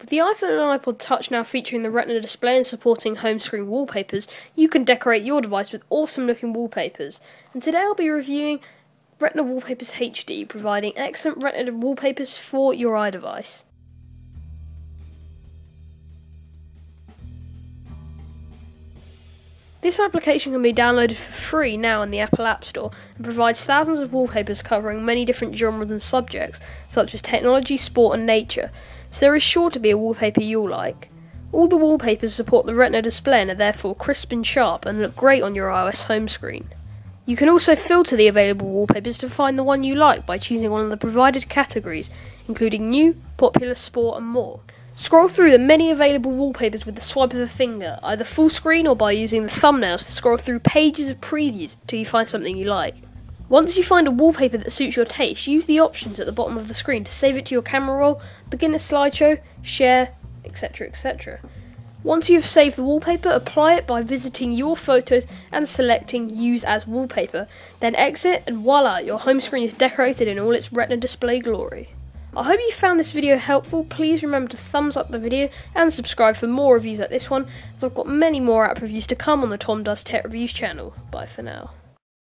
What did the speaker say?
With the iPhone and iPod Touch now featuring the Retina display and supporting home screen wallpapers, you can decorate your device with awesome looking wallpapers. And today I'll be reviewing Retina Wallpapers HD, providing excellent Retina wallpapers for your iDevice. This application can be downloaded for free now in the Apple App Store and provides thousands of wallpapers covering many different genres and subjects, such as technology, sport, and nature, so there is sure to be a wallpaper you'll like. All the wallpapers support the Retina display and are therefore crisp and sharp and look great on your iOS home screen. You can also filter the available wallpapers to find the one you like by choosing one of the provided categories, including new, popular, sport, and more. Scroll through the many available wallpapers with the swipe of a finger, either full screen or by using the thumbnails to scroll through pages of previews till you find something you like. Once you find a wallpaper that suits your taste, use the options at the bottom of the screen to save it to your camera roll, begin a slideshow, share, etc. etc. Once you have saved the wallpaper, apply it by visiting your photos and selecting Use as Wallpaper. Then exit, and voila, your home screen is decorated in all its Retina display glory. I hope you found this video helpful. Please remember to thumbs up the video and subscribe for more reviews like this one, as I've got many more app reviews to come on the Tom Does Tech Reviews channel. Bye for now.